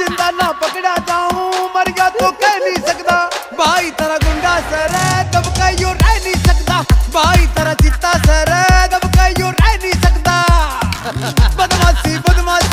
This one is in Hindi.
ज़िंदा ना पकड़ा जाऊँ मर गया तो कह नहीं सकता भाई तेरा गुंडा सर है दब का रह नहीं सकता भाई तेरा जीता सर है दब का रह नहीं सकता बदमाशी बदमाशी।